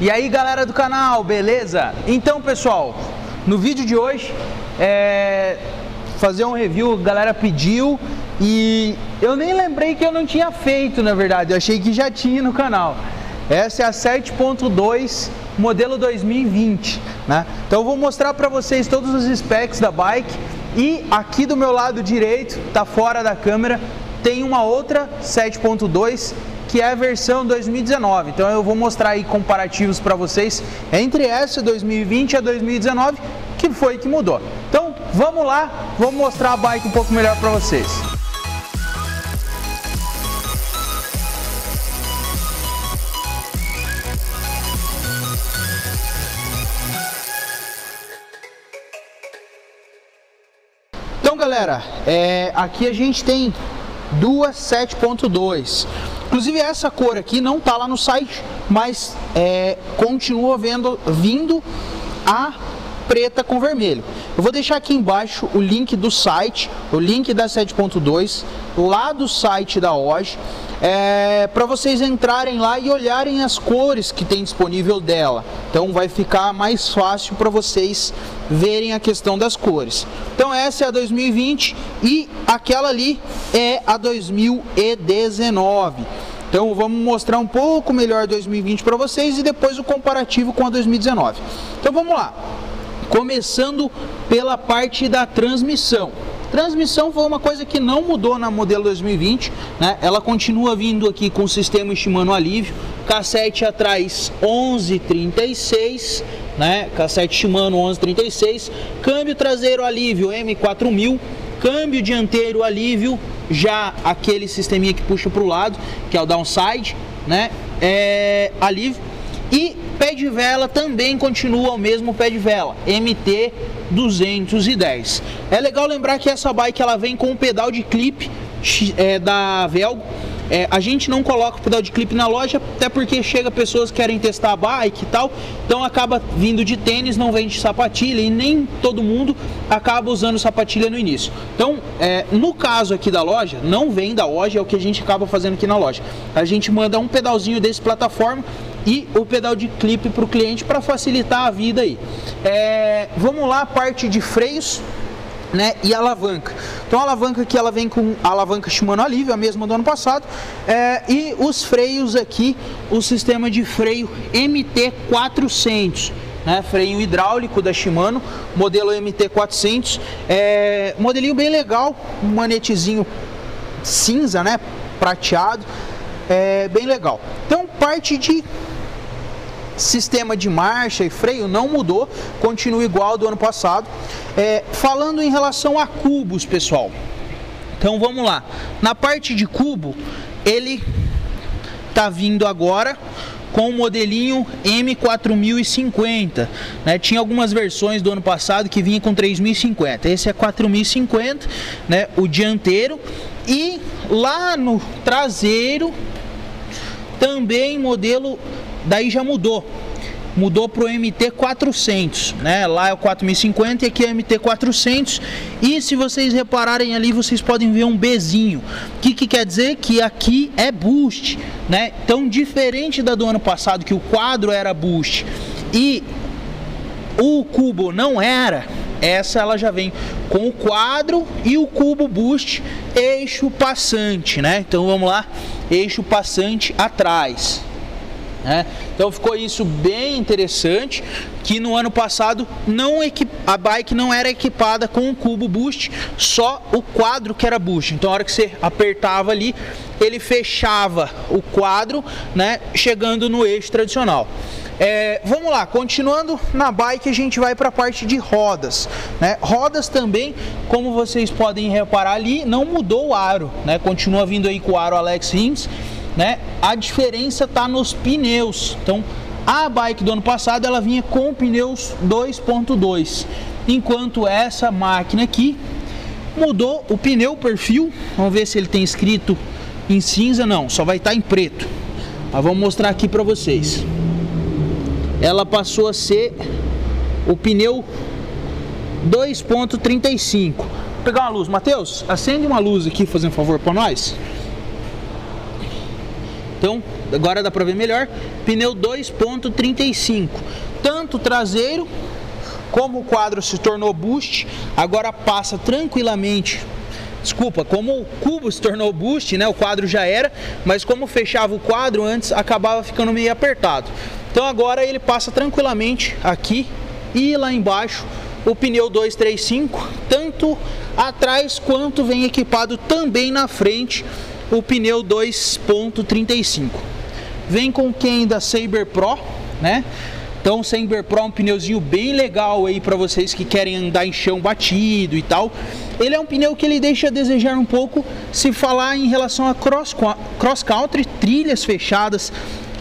E aí galera do canal, beleza? Então pessoal, no vídeo de hoje é fazer um review, a galera pediu e eu nem lembrei que eu não tinha feito na verdade, eu achei que já tinha no canal. Essa é a 7.2 modelo 2020, né? Então eu vou mostrar para vocês todos os specs da bike e aqui do meu lado direito, tá fora da câmera, tem uma outra 7.2 que é a versão 2019. Então eu vou mostrar aí comparativos para vocês entre essa 2020 e a 2019, que foi que mudou. Então vamos lá, vamos mostrar a bike um pouco melhor para vocês. Então galera, é, aqui a gente tem duas 7.2 Inclusive essa cor aqui não tá lá no site, mas é, continua vendo, vindo a preta com vermelho. Eu vou deixar aqui embaixo o link do site, o link da 7.2, lá do site da OG, é, para vocês entrarem lá e olharem as cores que tem disponível dela. Então vai ficar mais fácil para vocês verem a questão das cores. Então essa é a 2020 e aquela ali é a 2019. Então vamos mostrar um pouco melhor 2020 para vocês e depois o comparativo com a 2019. Então vamos lá. Começando pela parte da transmissão. Transmissão foi uma coisa que não mudou na modelo 2020, né? Ela continua vindo aqui com o sistema Shimano Alívio, cassete atrás 1136, né? Cassete Shimano 1136, câmbio traseiro Alívio M4000, câmbio dianteiro Alívio já aquele sisteminha que puxa para o lado, que é o downside, né? É, alívio. E pé de vela também continua o mesmo pé de vela, MT 210. É legal lembrar que essa bike ela vem com um pedal de clipe é, da Velgo é, a gente não coloca o pedal de clipe na loja, até porque chega pessoas que querem testar a bike e tal, então acaba vindo de tênis, não vem de sapatilha e nem todo mundo acaba usando sapatilha no início. Então, é, no caso aqui da loja, não vem da loja, é o que a gente acaba fazendo aqui na loja. A gente manda um pedalzinho desse plataforma e o pedal de clipe para o cliente para facilitar a vida aí. É, vamos lá, parte de freios né, e alavanca. Então a alavanca aqui ela vem com a alavanca Shimano Alívio, a mesma do ano passado, é, e os freios aqui, o sistema de freio MT400. Né, freio hidráulico da Shimano, modelo MT400, é, modelinho bem legal, manetezinho cinza, né, prateado, é, bem legal. Então parte de sistema de marcha e freio não mudou, continua igual do ano passado. É, falando em relação a cubos, pessoal. Então vamos lá. Na parte de cubo, ele tá vindo agora com o modelinho M4050. Né? Tinha algumas versões do ano passado que vinha com 3050. Esse é 4050, né? o dianteiro. E lá no traseiro também modelo daí já mudou. Mudou para o MT400, né? Lá é o 4050 e aqui é o MT400. E se vocês repararem ali, vocês podem ver um Bzinho. O que, que quer dizer? Que aqui é boost, né? Então, diferente da do ano passado, que o quadro era boost e o cubo não era, essa ela já vem com o quadro e o cubo boost eixo passante, né? Então vamos lá, eixo passante atrás. Né? Então ficou isso bem interessante, que no ano passado não a bike não era equipada com o cubo boost, só o quadro que era boost. Então a hora que você apertava ali, ele fechava o quadro, né, chegando no eixo tradicional. É, vamos lá, continuando na bike, a gente vai para a parte de rodas. Né? Rodas também, como vocês podem reparar ali, não mudou o aro, né? continua vindo aí com o aro Alex Rins né? A diferença está nos pneus. Então, a bike do ano passado ela vinha com pneus 2.2, enquanto essa máquina aqui mudou o pneu perfil. Vamos ver se ele tem escrito em cinza, não, só vai estar tá em preto. Mas vamos mostrar aqui para vocês. Ela passou a ser o pneu 2.35. Vou pegar uma luz, Matheus, acende uma luz aqui, fazendo um favor para nós. Então, agora dá para ver melhor. Pneu 2.35. Tanto traseiro como o quadro se tornou boost, agora passa tranquilamente desculpa, como o cubo se tornou boost, né, o quadro já era, mas como fechava o quadro antes, acabava ficando meio apertado. Então agora ele passa tranquilamente aqui e lá embaixo o pneu 235, tanto atrás quanto vem equipado também na frente o pneu 2.35. Vem com quem da Saber Pro, né? Então, o Saber Pro é um pneuzinho bem legal aí para vocês que querem andar em chão batido e tal. Ele é um pneu que ele deixa a desejar um pouco se falar em relação a cross, cross country, trilhas fechadas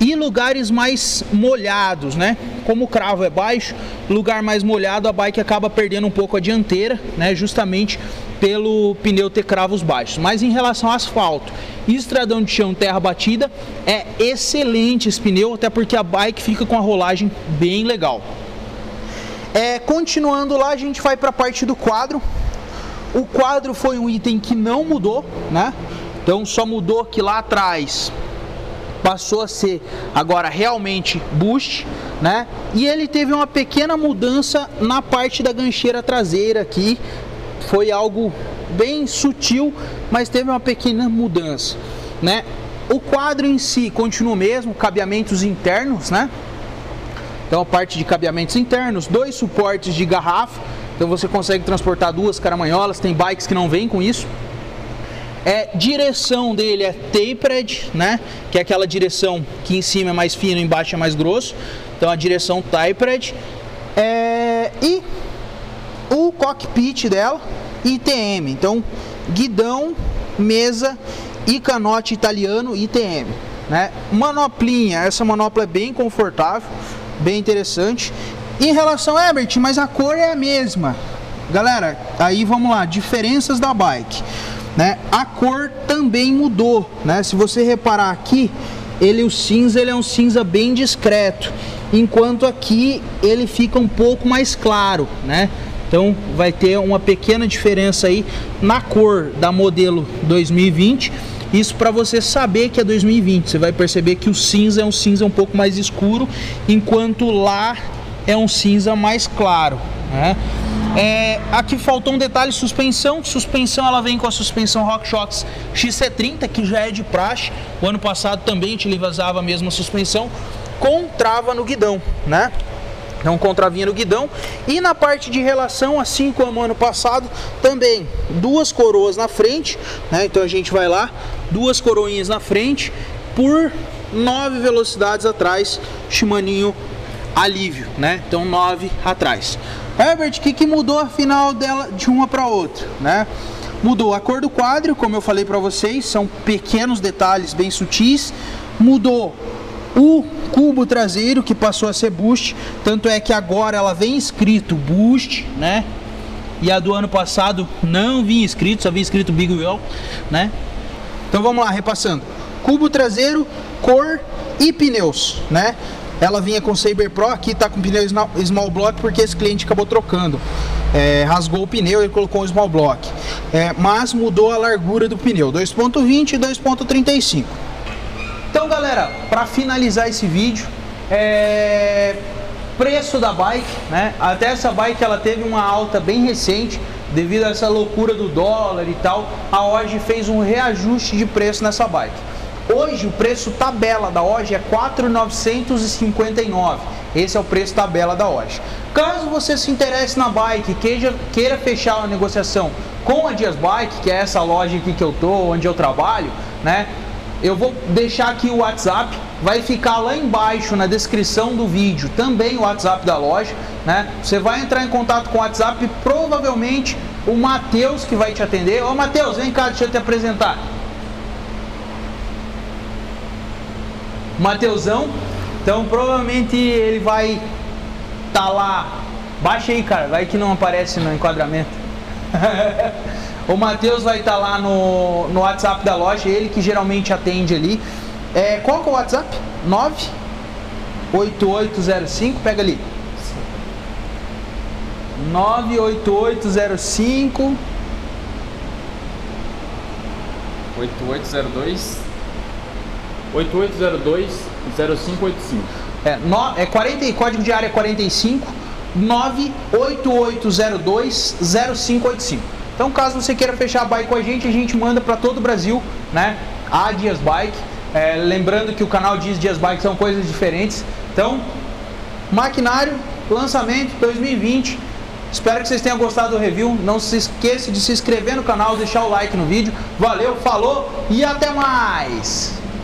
e lugares mais molhados, né? Como o cravo é baixo, lugar mais molhado, a bike acaba perdendo um pouco a dianteira, né? Justamente pelo pneu ter cravos baixos. Mas em relação ao asfalto estradão de chão, terra batida, é excelente esse pneu, até porque a bike fica com a rolagem bem legal. É, continuando lá, a gente vai para a parte do quadro. O quadro foi um item que não mudou, né? Então só mudou que lá atrás passou a ser agora realmente boost, né? E ele teve uma pequena mudança na parte da gancheira traseira aqui. Foi algo bem sutil, mas teve uma pequena mudança, né? O quadro em si continua o mesmo, cabeamentos internos, né? Então a parte de cabeamentos internos, dois suportes de garrafa, então você consegue transportar duas caramanholas, tem bikes que não vêm com isso. É, direção dele é tapered, né? Que é aquela direção que em cima é mais fino, embaixo é mais grosso. Então a direção tapered. É, e o cockpit dela, ITM. Então guidão, mesa e canote italiano ITM. Né? Manoplinha, essa manopla é bem confortável, bem interessante. Em relação a Herbert, mas a cor é a mesma. Galera, aí vamos lá, diferenças da bike. Né? A cor também mudou, né? Se você reparar aqui, ele o cinza ele é um cinza bem discreto, enquanto aqui ele fica um pouco mais claro, né? Então vai ter uma pequena diferença aí na cor da modelo 2020. Isso para você saber que é 2020. Você vai perceber que o cinza é um cinza um pouco mais escuro, enquanto lá é um cinza mais claro, né? É, aqui faltou um detalhe, suspensão. Suspensão ela vem com a suspensão RockShox XC30, que já é de praxe. O ano passado também utilizava a mesma suspensão, com trava no guidão, né? Então com travinha no guidão. E na parte de relação, assim como ano passado, também duas coroas na frente, né? Então a gente vai lá, duas coroinhas na frente, por nove velocidades atrás, Shimaninho alívio, né? Então nove atrás. Herbert, o que, que mudou afinal dela de uma para outra, né? Mudou a cor do quadro, como eu falei para vocês, são pequenos detalhes bem sutis. Mudou o cubo traseiro que passou a ser boost, tanto é que agora ela vem escrito boost, né? E a do ano passado não vinha escrito, só vinha escrito Big Wheel, né? Então vamos lá, repassando. Cubo traseiro, cor e pneus, né? Ela vinha com Saber Pro, aqui está com pneu Small Block porque esse cliente acabou trocando. É, rasgou o pneu e colocou um Small Block. É, mas mudou a largura do pneu, 2.20 e 2.35. Então galera, para finalizar esse vídeo, é... preço da bike, né? Até essa bike ela teve uma alta bem recente, devido a essa loucura do dólar e tal, a hoje fez um reajuste de preço nessa bike. Hoje o preço tabela da hoje é 4,959. Esse é o preço tabela da hoje. Caso você se interesse na bike, queira, queira fechar uma negociação com a Dias Bike, que é essa loja aqui que eu tô, onde eu trabalho, né? Eu vou deixar aqui o WhatsApp, vai ficar lá embaixo na descrição do vídeo também o WhatsApp da loja, né? Você vai entrar em contato com o WhatsApp, provavelmente o Matheus que vai te atender. Ô Matheus, vem cá, deixa eu te apresentar. Mateusão. Então provavelmente ele vai tá lá. Baixa aí, cara, vai que não aparece no enquadramento. o Matheus vai estar tá lá no, no WhatsApp da loja, ele que geralmente atende ali. É, qual que é o WhatsApp? 98805, pega ali. 98805 8802 8802 0585. É, no, é 40, código de área 45 98802 0585. Então, caso você queira fechar a bike com a gente, a gente manda para todo o Brasil, né? A Dias Bike. É, lembrando que o canal diz Dias Bike são coisas diferentes. Então, maquinário, lançamento 2020. Espero que vocês tenham gostado do review. Não se esqueça de se inscrever no canal, deixar o like no vídeo. Valeu, falou e até mais!